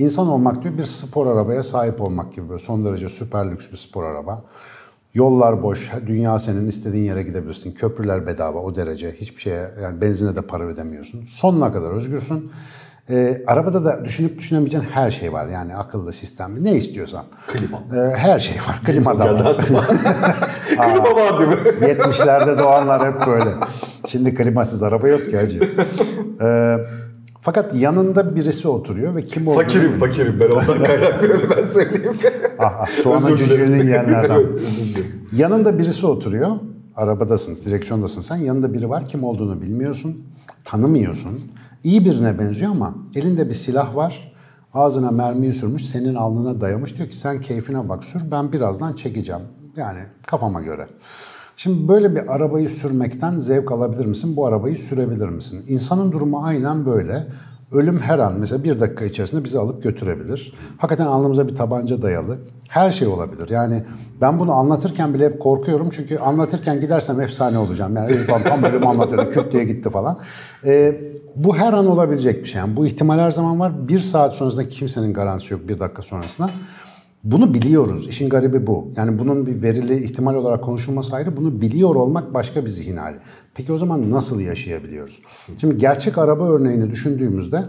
İnsan olmak diyor bir spor arabaya sahip olmak gibi böyle son derece süper lüks bir spor araba. Yollar boş, dünya senin istediğin yere gidebilirsin. Köprüler bedava o derece. Hiçbir şeye yani benzine de para ödemiyorsun. Sonuna kadar özgürsün. Ee, arabada da düşünüp düşünemeyeceğin her şey var. Yani akıllı sistem, ne istiyorsan. Klima. Ee, her şey var. Klima da var. Klima var değil mi? 70'lerde doğanlar hep böyle. Şimdi klimasız araba yok ki hacı. Ee, fakat yanında birisi oturuyor ve kim olduğunu... Fakirim fakirim ben ondan kaynaklıyorum ben söyleyeyim. Ah, ah soğanın cücüğünü yiyenlerden. Yanında birisi oturuyor. Arabadasın, direksiyondasın sen. Yanında biri var. Kim olduğunu bilmiyorsun. Tanımıyorsun. İyi birine benziyor ama elinde bir silah var. Ağzına mermiyi sürmüş, senin alnına dayamış. Diyor ki sen keyfine bak sür, ben birazdan çekeceğim. Yani kafama göre. Şimdi böyle bir arabayı sürmekten zevk alabilir misin? Bu arabayı sürebilir misin? İnsanın durumu aynen böyle. Ölüm her an mesela bir dakika içerisinde bizi alıp götürebilir. Hakikaten alnımıza bir tabanca dayalı. Her şey olabilir. Yani ben bunu anlatırken bile hep korkuyorum. Çünkü anlatırken gidersem efsane olacağım. Yani abi tam bölümü anlatıyordu. Küt diye gitti falan. Ee, bu her an olabilecek bir şey. Yani bu ihtimal her zaman var. Bir saat sonrasında kimsenin garantisi yok bir dakika sonrasında. Bunu biliyoruz. İşin garibi bu. Yani bunun bir verili ihtimal olarak konuşulması ayrı. Bunu biliyor olmak başka bir zihin hali. Peki o zaman nasıl yaşayabiliyoruz? Şimdi gerçek araba örneğini düşündüğümüzde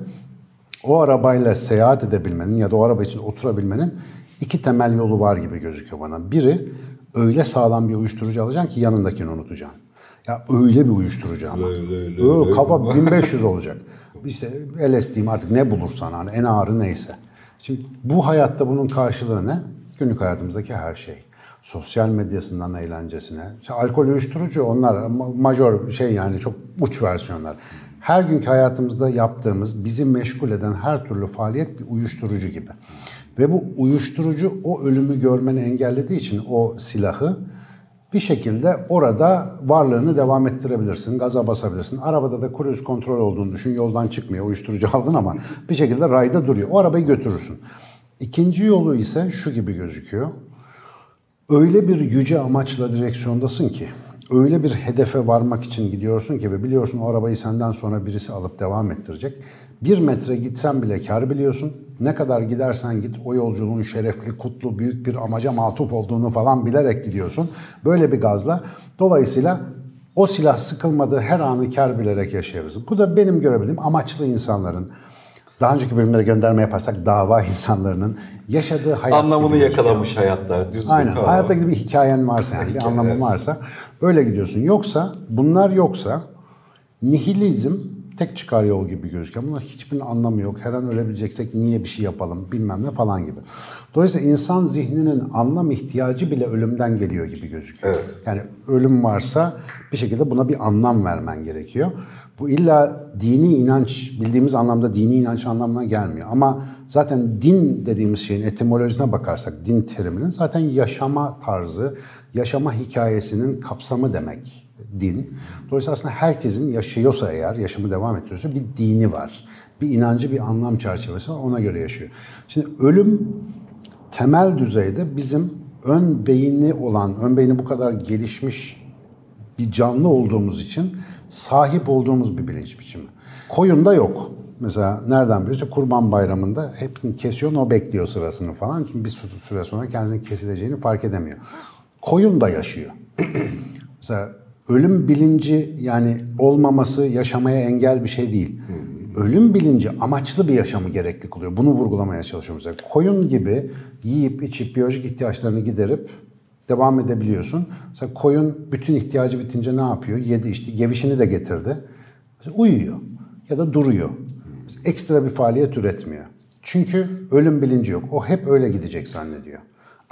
o arabayla seyahat edebilmenin ya da o araba için oturabilmenin iki temel yolu var gibi gözüküyor bana. Biri öyle sağlam bir uyuşturucu alacaksın ki yanındakini unutacaksın. Ya öyle bir uyuşturucu ama. Öyle, öyle, Öyle, kafa 1500 olacak. İşte LSD'm artık ne bulursan hani en ağırı neyse. Şimdi bu hayatta bunun karşılığı ne? Günlük hayatımızdaki her şey. Sosyal medyasından eğlencesine. İşte alkol uyuşturucu onlar ma- major şey yani çok uç versiyonlar. Her günkü hayatımızda yaptığımız, bizi meşgul eden her türlü faaliyet bir uyuşturucu gibi. Ve bu uyuşturucu o ölümü görmeni engellediği için o silahı bir şekilde orada varlığını devam ettirebilirsin, gaza basabilirsin. Arabada da cruise kontrol olduğunu düşün, yoldan çıkmıyor, uyuşturucu aldın ama bir şekilde rayda duruyor. O arabayı götürürsün. İkinci yolu ise şu gibi gözüküyor. Öyle bir yüce amaçla direksiyondasın ki, öyle bir hedefe varmak için gidiyorsun ki ve biliyorsun o arabayı senden sonra birisi alıp devam ettirecek. Bir metre gitsen bile kar biliyorsun. Ne kadar gidersen git o yolculuğun şerefli, kutlu, büyük bir amaca matuf olduğunu falan bilerek gidiyorsun. Böyle bir gazla. Dolayısıyla o silah sıkılmadığı her anı kar bilerek yaşayabilirsin. Bu da benim görebildiğim amaçlı insanların, daha önceki bölümlere gönderme yaparsak dava insanlarının yaşadığı hayat Anlamını gibi yakalamış hayatta. Düzgün. Aynen. Ha. Hayatta gibi bir hikayen varsa yani bir Hikaye, anlamın evet. varsa öyle gidiyorsun. Yoksa bunlar yoksa nihilizm tek çıkar yol gibi gözüküyor. Bunlar hiçbirinin anlamı yok. Her an ölebileceksek niye bir şey yapalım bilmem ne falan gibi. Dolayısıyla insan zihninin anlam ihtiyacı bile ölümden geliyor gibi gözüküyor. Evet. Yani ölüm varsa bir şekilde buna bir anlam vermen gerekiyor. Bu illa dini inanç, bildiğimiz anlamda dini inanç anlamına gelmiyor. Ama zaten din dediğimiz şeyin etimolojisine bakarsak, din teriminin zaten yaşama tarzı, yaşama hikayesinin kapsamı demek din. Dolayısıyla aslında herkesin yaşıyorsa eğer, yaşamı devam ettiriyorsa bir dini var. Bir inancı, bir anlam çerçevesi var, ona göre yaşıyor. Şimdi ölüm temel düzeyde bizim ön beyni olan, ön beyni bu kadar gelişmiş bir canlı olduğumuz için sahip olduğumuz bir bilinç biçimi. Koyunda yok. Mesela nereden biliyorsun? Kurban bayramında hepsini kesiyor, o bekliyor sırasını falan. Çünkü bir sü- süre sonra kendisinin kesileceğini fark edemiyor. Koyun da yaşıyor. Mesela ölüm bilinci yani olmaması yaşamaya engel bir şey değil. Ölüm bilinci amaçlı bir yaşamı gerekli kılıyor. Bunu vurgulamaya çalışıyorum size. Koyun gibi yiyip içip biyolojik ihtiyaçlarını giderip devam edebiliyorsun. Mesela koyun bütün ihtiyacı bitince ne yapıyor? Yedi içti, gevişini de getirdi. Mesela uyuyor ya da duruyor. Ekstra bir faaliyet üretmiyor. Çünkü ölüm bilinci yok. O hep öyle gidecek zannediyor.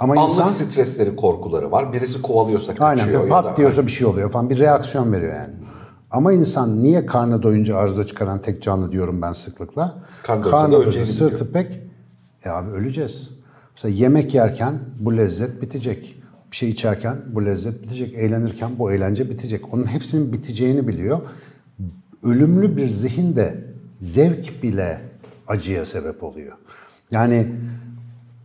Ama Anlık insan stresleri, korkuları var. Birisi kovalıyorsa kaçıyor. aynen bir da- pat diyorsa bir şey oluyor falan bir reaksiyon veriyor yani. Ama insan niye karnı doyunca arıza çıkaran tek canlı diyorum ben sıklıkla. Karnı Karnı doyunca sırtı pek. E abi öleceğiz. Mesela yemek yerken bu lezzet bitecek. Bir şey içerken bu lezzet bitecek. Eğlenirken bu eğlence bitecek. Onun hepsinin biteceğini biliyor. Ölümlü bir zihin de zevk bile acıya sebep oluyor. Yani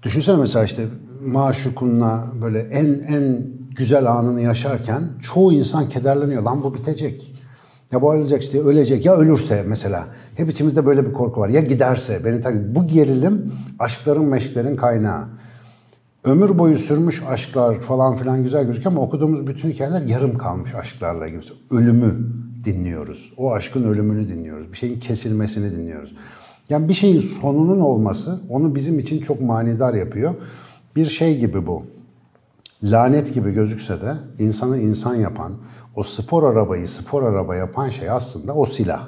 Düşünsene mesela işte maşukunla böyle en en güzel anını yaşarken çoğu insan kederleniyor. Lan bu bitecek. Ya bu ayrılacak işte ölecek ya ölürse mesela. Hep içimizde böyle bir korku var. Ya giderse beni takip. Bu gerilim aşkların meşklerin kaynağı. Ömür boyu sürmüş aşklar falan filan güzel gözüküyor ama okuduğumuz bütün hikayeler yarım kalmış aşklarla ilgili. Ölümü dinliyoruz. O aşkın ölümünü dinliyoruz. Bir şeyin kesilmesini dinliyoruz. Yani bir şeyin sonunun olması onu bizim için çok manidar yapıyor. Bir şey gibi bu. Lanet gibi gözükse de insanı insan yapan, o spor arabayı spor araba yapan şey aslında o silah.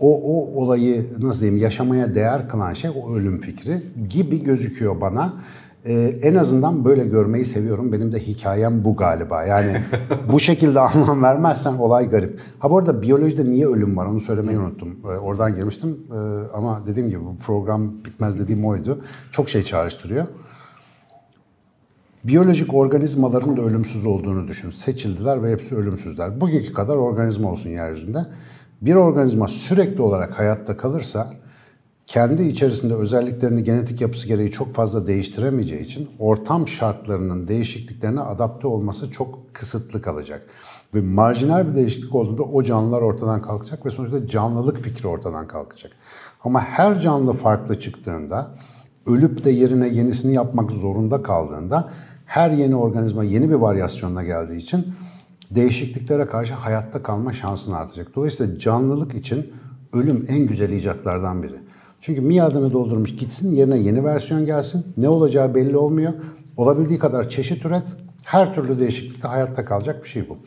O, o olayı nasıl diyeyim yaşamaya değer kılan şey o ölüm fikri gibi gözüküyor bana. Ee, en azından böyle görmeyi seviyorum. Benim de hikayem bu galiba. Yani bu şekilde anlam vermezsen olay garip. Ha bu arada biyolojide niye ölüm var onu söylemeyi unuttum. Ee, oradan girmiştim. Ee, ama dediğim gibi bu program bitmez dediğim oydu. Çok şey çağrıştırıyor. Biyolojik organizmaların da ölümsüz olduğunu düşün. Seçildiler ve hepsi ölümsüzler. Bugünkü kadar organizma olsun yeryüzünde. Bir organizma sürekli olarak hayatta kalırsa kendi içerisinde özelliklerini genetik yapısı gereği çok fazla değiştiremeyeceği için ortam şartlarının değişikliklerine adapte olması çok kısıtlı kalacak. Ve marjinal bir değişiklik olduğunda o canlılar ortadan kalkacak ve sonuçta canlılık fikri ortadan kalkacak. Ama her canlı farklı çıktığında, ölüp de yerine yenisini yapmak zorunda kaldığında her yeni organizma yeni bir varyasyonla geldiği için değişikliklere karşı hayatta kalma şansın artacak. Dolayısıyla canlılık için ölüm en güzel icatlardan biri. Çünkü miadını doldurmuş gitsin yerine yeni versiyon gelsin. Ne olacağı belli olmuyor. Olabildiği kadar çeşit üret. Her türlü değişiklikte hayatta kalacak bir şey bu.